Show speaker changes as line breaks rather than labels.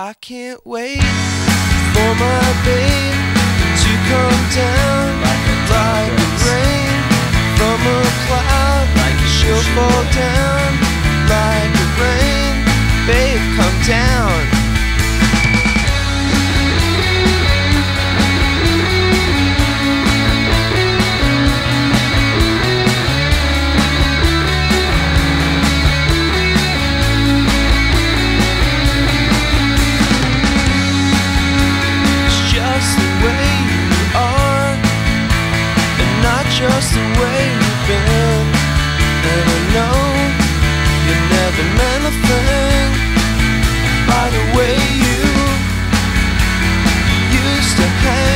I can't wait for my babe to come down like a like rain from a cloud. Like she'll fall down like a rain. Babe, come down. by the way you used to have.